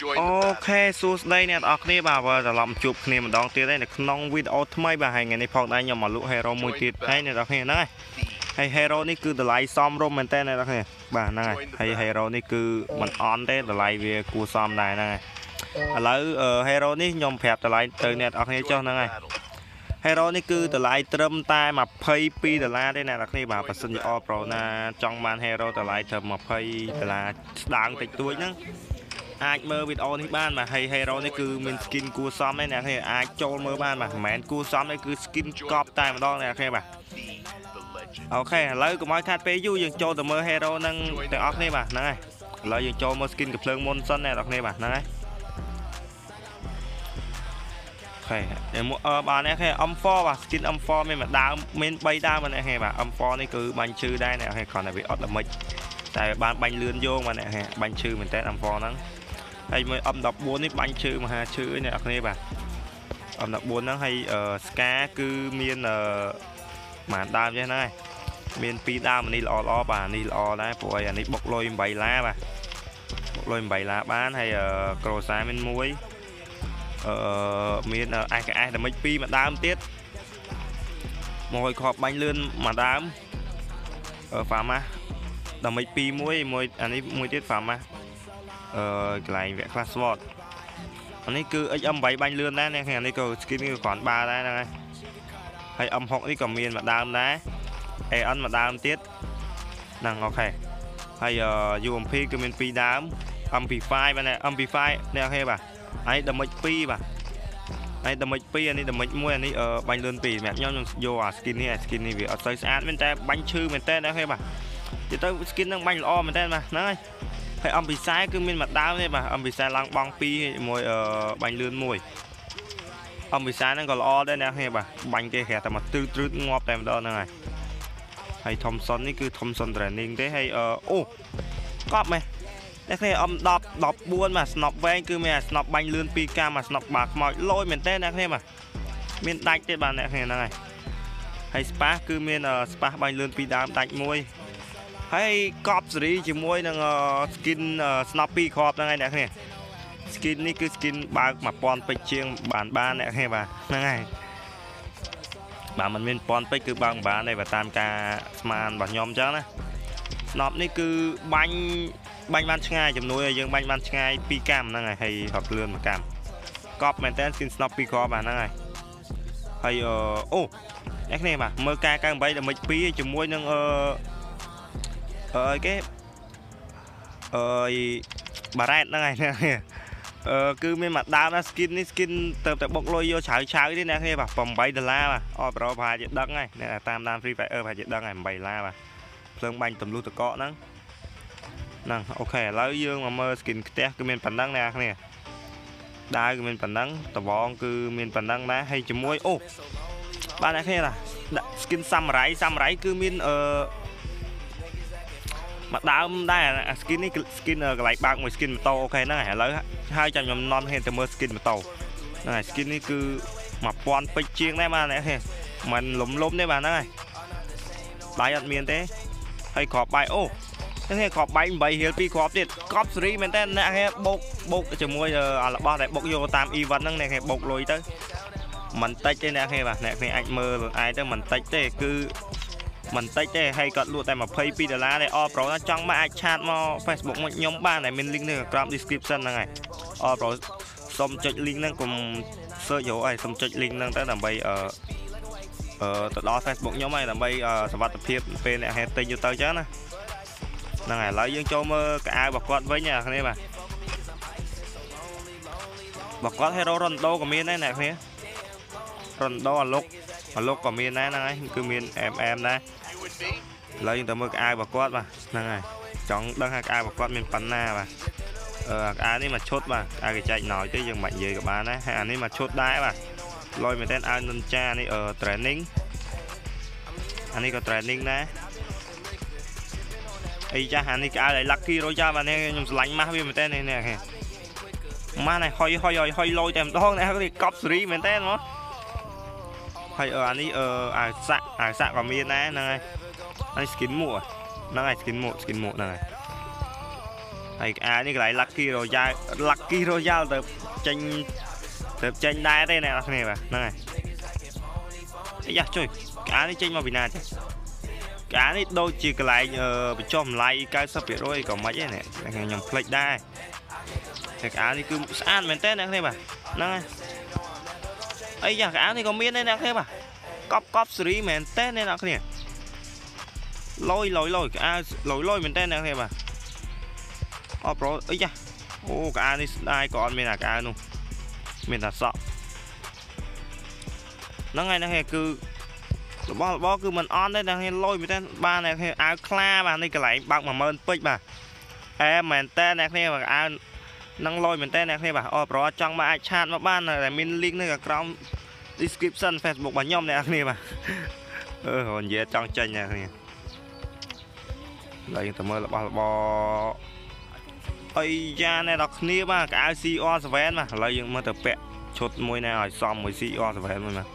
Join អូ the battle. ខេសួស្តីអ្នកនរគ្នាបាទបើត្រឡប់ជួបគ្នាម្ដងទៀតហើយនៅក្នុងវីដេអូថ្មីបាទហើយថ្ងៃនេះផងដែរខ្ញុំមកលក់ hero មួយទៀតហើយអ្នកនរគ្នាហ្នឹងហើយហើយ hero នេះគឺតម្លៃសមរម្យមែនតើអ្នកនរគ្នាបាទហ្នឹងហើយហើយ hero នេះគឺមិនអន់ទេតម្លៃវាគួរសមដែរហ្នឹងហើយឥឡូវអឺ hero នេះខ្ញុំប្រាប់តម្លៃទៅអ្នកនរគ្នាចុះហ្នឹងហើយ hero នេះគឺតម្លៃត្រឹមតែ22ដុល្លារទេអ្នកនរគ្នាបាទបើសិនជា all pro ណាចង់បាន hero តម្លៃត្រឹម20ដុល្លារស្ដាងតិចតួចហ្នឹង អាចមើលវីដេអូនេះបានបាទហើយ hero នេះគឺមាន skin គួរសមទេអ្នកគ្នាអាចចូលមើលបានបាទមិនមែនគួរសមទេគឺ skin កប់តែម្ដងអ្នកគ្នាបាទ The legend. អូខេឥឡូវកុំឲ្យខាត់ពេលយូរយើងចូលទៅមើល hero ហ្នឹងទាំងអស់គ្នាបាទហ្នឹងហើយឥឡូវយើងចូលមើល skin កំភ្លើងមុនសិនអ្នកនរគ្នាបាទហ្នឹងហើយអូខេតែមកអឺបាទអ្នកគ្នា M4 បាទ skin M4 មានមួយដើមមាន3ដើមបាទអ្នកគ្នាបាទ M4 នេះគឺបាញ់ឈឺដែរអ្នកគ្នាគ្រាន់តែវាអត់ល្មិចតែបានបាញ់លឿនយោងបាទអ្នកគ្នាបាញ់ឈឺមែនតើ M4 ហ្នឹង ហើយមួយ M14 នេះបាញ់ឈឺមហាឈឺអ្នកនរគ្នាបាទ M14 ហ្នឹងហើយស្កាគឺមានអឺប្រហែលដើមចេះហ្នឹងហើយមាន2ដើមអានេះល្អល្អបាទអានេះល្អដែរព្រោះឲ្យអានេះបុកលុយ8ឡាបាទបុកលុយ8ឡាបានហើយក្រូសាមានមួយអឺមាន SKS damage 2មួយដើមទៀតមកឲ្យខប់បាញ់លឿនមួយដើមអឺ Pharma damage 2មួយមួយអានេះមួយទៀត Pharma អឺកន្លែងវគ្គ class sword អានេះគឺ XM8 បាញ់លឿនដែរអ្នកខាងនេះក៏ skin នេះក៏គ្រាន់បើដែរហ្នឹងហើយហើយ M6 នេះក៏មានមួយដើមដែរ AN មួយដើមទៀតហ្នឹងអូខេហើយ UMP គឺមាន2ដើម MP5 បាទអ្នក MP5 អ្នកហេបាទហើយ damage 2បាទហើយ damage 2អានេះ damage 1អានេះបាញ់លឿន2សម្រាប់ខ្ញុំខ្ញុំយកអា skin នេះអា skin នេះវាអត់សូវស្អាតមែនតែបាញ់ឈឺមែនតើអ្នកហេបាទនិយាយទៅ skin ហ្នឹងបាញ់ល្អមែនតើបាទហ្នឹងហើយ ហើយអំពិសែគឺមានមួយដើមទេបាទអំពិសែឡើងបង2ជាមួយអឺបាញ់លឿនមួយអំពិសែហ្នឹងក៏ល្អដែរអ្នកគ្នាបាទបាញ់គេគ្រាន់តែមកទ្រឹតទ្រឹតងាប់តែម្ដងហ្នឹងហើយហើយ Thompson នេះគឺ Thompson training ទេហើយអឺអូកប់មែនអ្នកគ្នាអំ10 14បាទស្នប់វែងគឺមានអាស្នប់បាញ់លឿន2កាមអាស្នប់បាខ្មោចលយមែនទេអ្នកគ្នាបាទមានដាច់ទេបាទអ្នកគ្នាហ្នឹងហើយហើយ Spa គឺមាន Spa បាញ់លឿន2ដើមដាច់មួយ ហើយកប់សេរីជាមួយនឹង skin snap 2គ្រាប់ហ្នឹងហើយអ្នកគ្នា skin នេះគឺ skin បើក1000ពេជ្រជាងបានបានអ្នកគ្នាបាទហ្នឹងហើយបាទมันមាន1000ពេជ្រគឺបើកមិនបានទេបើតាមការស្មានរបស់ខ្ញុំអញ្ចឹងណា snap នេះគឺបាញ់បាញ់បានឆ្ងាយជំនួយឲ្យយើងបាញ់បានឆ្ងាយ2កាំហ្នឹងហើយហើយរត់លឿនមួយកាំកប់មែនតើ skin snap 2គ្រាប់បាទហ្នឹងហើយហើយអូអ្នកគ្នាបាទមើលការ98ដើម្បី2ជាមួយនឹងអឺ អើយគេអើយបារ៉ែតហ្នឹងហើយអឺគឺមានមួយដើមណា skin នេះ skin ទៅតែបុកលុយយកឆៅឆៅទេអ្នកគ្នាបាទ8ដុល្លារបាទអត់ប្រូប្រហែលជាដឹងហើយអ្នកតាមដាន Free Fire ប្រហែលជាដឹងហើយ8ដុល្លារបាទភ្លើងបាញ់ទម្លុះតកកហ្នឹងហ្នឹងអូខេឥឡូវយើងមកមើល skin ផ្ទះគឺមានប៉ុណ្ណឹងអ្នកគ្នាដាវគឺមានប៉ុណ្ណឹងតវងគឺមានប៉ុណ្ណឹងដែរហើយជាមួយអូបាទអ្នកគ្នាណាដាក់ skin samurai samurai គឺមានអឺ មកដើមដែរអា skin នេះ skin កន្លែងបើកមួយ skin ម៉ូតូអូខេហ្នឹងហើយឥឡូវហើយចាំខ្ញុំនន់ហេតុទៅមើល skin ម៉ូតូហ្នឹងហើយ skin នេះគឺ1000ពេជ្រជាងដែរបាទអ្នកហេមិនលំលំទេបាទហ្នឹងហើយដៃអត់មានទេហើយគ្រាប់បាយអូនេះគ្រាប់បាយ8រៀល2គ្រាប់ទៀតគ្រាប់សេរីមែនតើអ្នកហេបោកបោកជាមួយអារបស់ដែលបុកយកតាម event ហ្នឹងអ្នកហេបោកលុយទៅមិនតិចទេអ្នកហេបាទអ្នកហេអាចមើលឯងទៅមិនតិចទេគឺ មិនតិចទេហើយគាត់លក់តែ22ដុល្លារទេ All Pro ណាចង់មកអាចឆាតមក Facebook មកខ្ញុំបានតែមាន link នៅក្រោម description ហ្នឹងហើយ All Pro សុំចុច link ហ្នឹងកុំ search យកឲ្យសុំចុច link ហ្នឹងទៅដើម្បីអឺអឺទៅដល់ Facebook ខ្ញុំហើយដើម្បីសុវត្ថិភាពពេលអ្នកហេតុទិញយកទៅចឹងណាហ្នឹងហើយឥឡូវយើងចូលមើលកៅអៅរបស់គាត់វិញណាគ្នាបាទរបស់គាត់ Hero Rondo ក៏មានដែរអ្នកគ្នា Rondo អាលុកអាលុកក៏មានដែរហ្នឹងហើយគឺមាន MM ដែរ You and me? ឥឡូវយើងទៅមើលក្អែរបស់គាត់បាទហ្នឹងហើយចង់ដឹងថាក្អែរបស់គាត់មានប៉ុណ្ណាបាទអឺក្អែនេះមកឈុតបាទក្អែគេចែកណយទេយើងមិននិយាយក៏បានដែរហើយអានេះមកឈុតដែរបាទលយមែនតើឲ្យនិនចានេះអឺ training អានេះក៏ training ដែរអីចាស់អានេះក្អែឲ្យ lucky royal បាទនេះខ្ញុំឆ្លាញ់ម៉ាស់វាមែនតើនេះនេះម៉ាស់នេះហុយហុយហុយហុយលយតែម្ដងនេះគេកប់សេរីមែនតើហ្មងហើយអឺអានេះអឺអាសាក់អាសាក់ក៏មានដែរហ្នឹងហើយ ហើយ skin មួកហ្នឹងហើយ skin មួក skin មួកហ្នឹងហើយហើយកៅអៅនេះកន្លែង Lucky Royale Lucky Royale ទៅចេញទៅចេញដែរទេអ្នកនរគ្នាបាទហ្នឹងហើយអាយ៉ាជួយកៅអៅនេះចេញមកពីណាចាកៅអៅនេះដូចជាកន្លែងបញ្ចុះតម្លៃ90%ក៏មិនដែរខ្ញុំភ្លេចដែរតែកៅអៅនេះគឺស្អាតមែនតើអ្នកគ្នាបាទហ្នឹងហើយអីយ៉ាកៅអៅនេះក៏មានដែរអ្នកគ្នាបាទកប់កប់សេរីមែនតើអ្នកគ្នា លយលយលយកៅអៅលយលយមែនតើអ្នកគ្នាបាទអប្រូអីយ៉ាអូកៅអៅនេះស្ដាយក៏អត់មានអាកៅអៅនោះមានតែសក់ហ្នឹងហើយអ្នកគ្នាគឺរបស់របរគឺមិនអន់ទេអ្នកគ្នាលយមែនតើបានអ្នកគ្នាអាវខ្លាបាទនេះកន្លែងបើក10000ពេជ្របាទអែមែនតើអ្នកគ្នាអាវនឹងលយមែនតើអ្នកគ្នាបាទអូប្រអត់ចង់មកអាចឆាតមកបានតែមាន link នៅក្រោម description Facebook របស់ខ្ញុំអ្នកគ្នាបាទអឺនិយាយចង់ចេញអ្នកគ្នា ឡើយទៅមើលរបស់របរអីយ៉ាណែដល់គ្នាបាទកៅ CR7 បាទឥឡូវយើងមើលទៅពាក់ឈុតមួយណែឲ្យសមមួយ CR7 មួយបាទ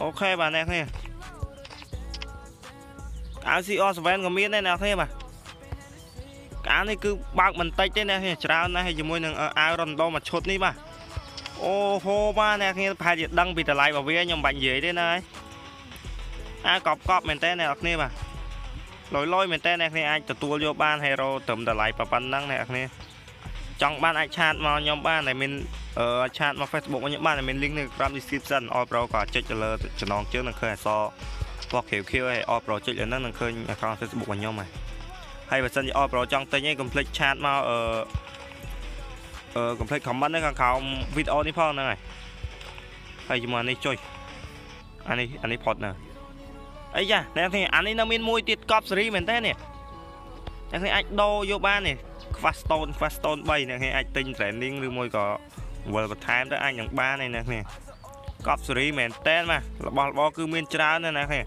អូខេបាទអ្នកគ្នាកៅ CR7 ក៏មានដែរអ្នកគ្នាបាទកាលនេះគឺបើកបន្តិចទេអ្នកគ្នាច្រើនណាស់ហើយជាមួយនឹងអាវរ៉ុនដូមួយឈុតនេះបាទ អូហូបាទអ្នកគ្នាប្រហែលជាដឹងពីតម្លៃរបស់វាខ្ញុំបាញ់និយាយទេណាអាកប់កប់មែនតើអ្នកគ្នាបាទលយលយមែនតើអ្នកគ្នាអាចទទួលយកបានហេរ៉ូត្រឹមតម្លៃប៉ុណ្ណឹងអ្នកគ្នាចង់បានអាចឆាតមកខ្ញុំបានតែមានអឺឆាតមក Facebook ខ្ញុំបានតែមាន link នៅក្រោម description All Pro ក៏ចុចទៅលើចំណងជើងនឹងឃើញអក្សរពណ៌ខៀវខៀវហើយ All Pro ចុចលើហ្នឹងនឹងឃើញ account Facebook របស់ខ្ញុំហើយហើយបើសិនជា All Pro ចង់ទិញឯងកុំភ្លេចឆាតមកអឺអឺ កុំភ្លេច comment នៅខាងក្រោមវីដេអូនេះផងហ្នឹងហើយហើយជាមួយនេះចុយអានេះអានេះផុតណាអីយ៉ាអ្នកទាំងអានេះនៅមានមួយទៀតកប់សេរីមែនតើនេះអ្នកទាំងអាចដូរយកបាននេះខ្វះ stone ខ្វះ stone 3អ្នកទាំងអាចទិញ training ឬមួយក៏វិលបន្ថែមទៅអាចនឹងបានឯអ្នកទាំងកប់សេរីមែនតើបាទរបស់របរគឺមានច្រើនណាស់អ្នកទាំង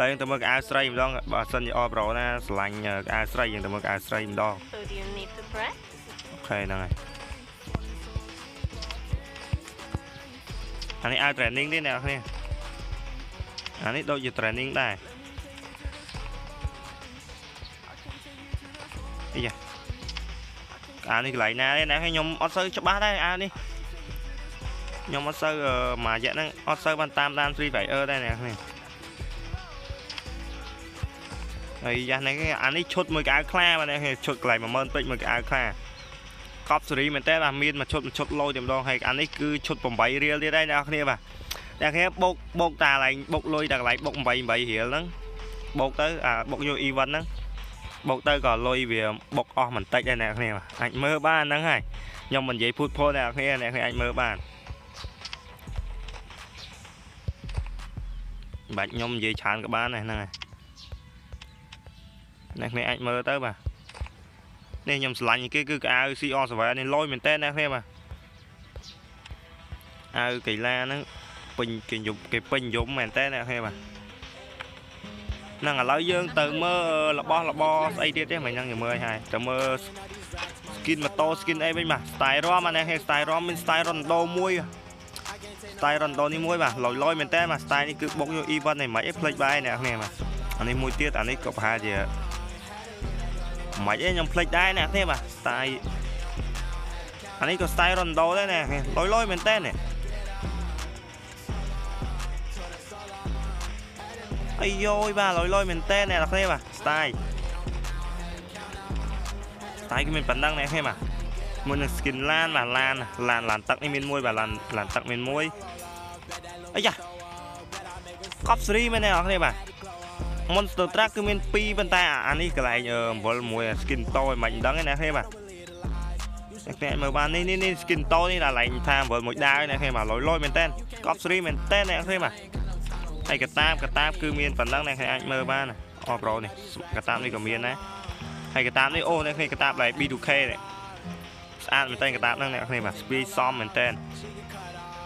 ឡើយយើងទៅមើលកៅអៅស្រីម្ដងបើសិនជាអបរោណាស្រឡាញ់កៅអៅស្រីយើងទៅមើលកៅអៅស្រីម្ដង So do you need to press? អូខេហ្នឹងហើយ អានេះអាវ training ទេអ្នកគ្នាអានេះដូចជា training ដែរអីយ៉ាអានេះកន្លែងណាទេណាខ្ញុំអត់សូវច្បាស់ដែរអានេះខ្ញុំអត់សូវមួយរយៈហ្នឹងអត់សូវបានតាមដាន Free Fire ដែរអ្នកនេះហើយយ៉ាស់នេះអានេះឈុតមួយកៅខ្លាបាទនេះឈុតកន្លែង10000ពេជ្រមួយកៅខ្លា កប់សេរីមែនតើបាទមានមួយឈុតមួយឈុតលយតែម្ដងហើយអានេះគឺឈុត8រៀលទៀតដែរអ្នកគ្នាបាទអ្នកគ្នាបោកបោកតាកន្លែងបោកលុយតាកន្លែងបោក8 8រៀលហ្នឹងបោកទៅអាបោកយក event ហ្នឹងបោកទៅក៏លុយវាបុកអស់បន្តិចដែរអ្នកគ្នាអាចមើលបានហ្នឹងហើយខ្ញុំមិននិយាយភូតផូអ្នកគ្នាអ្នកគ្នាអាចមើលបានបាច់ខ្ញុំនិយាយច្រើនក៏បានដែរហ្នឹងហើយអ្នកគ្នាអាចមើលទៅបាទ នេះខ្ញុំឆ្លាញ់គេគឺកៅអៅ CR7 នេះលយមែនតើអ្នកគ្នាបាទអាវកីឡាហ្នឹងពេញគេយប់គេពេញយប់មែនតើអ្នកគ្នាបាទហ្នឹងឥឡូវយើងទៅមើលរបស់របរស្អីទៀតទេមិនហ្នឹងយើងមើលឲ្យទៅមើល skin ម៉ូតូ skin អីវិញបាទ style ROM អានេះ style ROM មាន style Rondo មួយ style Rondo នេះមួយបាទលយលយមែនតើបាទ style នេះគឺបុកយក event នេះមិនអីផ្លេចបាយអ្នកគ្នាបាទអានេះមួយទៀតអានេះក៏ប្រហែលជា មិនអីខ្ញុំភ្លេចដែរអ្នកគ្នាបាទ style អានេះក៏ style Rondo ដែរអ្នកលយលយមែនតើនេះអាយយបាទលយលយមែនតើអ្នកគ្នាបាទ style style គឺមានប៉ុណ្ណឹងអ្នកគ្នាបាទមួយនឹង skin ឡានបាទឡានឡានឡានទឹកនេះមានមួយបាទឡានឡានទឹកមានមួយអាយ៉ាកប់សេរីមែនអ្នកគ្នាបាទ Monster Truck គឺមាន2ប៉ុន្តែអានេះកន្លែងអំបិលមួយ skin តោឲ្យមិនដឹងទេណាគ្នាបាទអ្នកគ្នាមើលបាននេះនេះនេះ skin តោនេះកន្លែងថាអំបិលមួយដាវអ្នកគ្នាបាទលយលយមែនតើកប់សេរីមែនតើអ្នកគ្នាបាទហើយកតាបកតាបគឺមានប៉ុណ្ណឹងអ្នកគ្នាអាចមើលបានអូប្រូនេះកតាបនេះក៏មានដែរហើយកតាបនេះអូអ្នកគ្នាកតាបដែរ B2K នេះស្អាតមែនតើកតាបហ្នឹងអ្នកគ្នាបាទស្ពីសមមែនតើ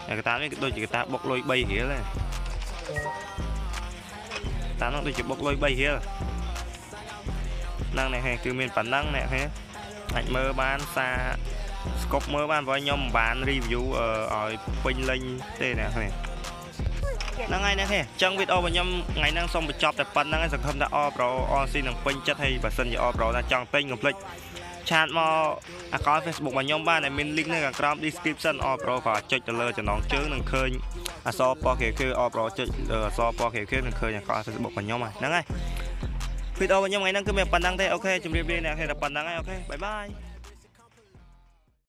ហើយកតាបនេះដូចជាកតាបបុកលុយ3រៀលហ្នឹង តាមនោះដូចជាបុកលុយ3រៀលហ្នឹងនេះគឺមានប៉ុណ្ណឹងនេះអាចមើលបានសារស្កប់មើលបានព្រោះខ្ញុំមិនបាន review ឲ្យពេញលេញទេអ្នកនេះ Get ហ្នឹងហើយណាគេអញ្ចឹងវីដេអូរបស់ខ្ញុំថ្ងៃហ្នឹងសូមបញ្ចប់តែប៉ុណ្្នឹងហើយសង្ឃឹមថាអប្រូអស៊ីនឹងពេញចិត្តហើយបើសិនជាអប្រូថាចង់ទិញកុំភ្លេចឆាតមក account Facebook របស់ខ្ញុំបានដែលមាន link នៅខាងក្រោម description អប្រូក៏ចុចទៅលើចំណងជើងនឹងឃើញ អក្សរពណ៌ខៀវៗអ bro ចុចលើអក្សរពណ៌ខៀវៗនឹងឃើញ account Facebook របស់ខ្ញុំហ្នឹងហើយវីដេអូរបស់ខ្ញុំថ្ងៃហ្នឹងគឺមានប៉ុណ្ណឹងទេ okay ជម្រាបលាអ្នកគ្នាតែប៉ុណ្ណឹងហើយ okay bye bye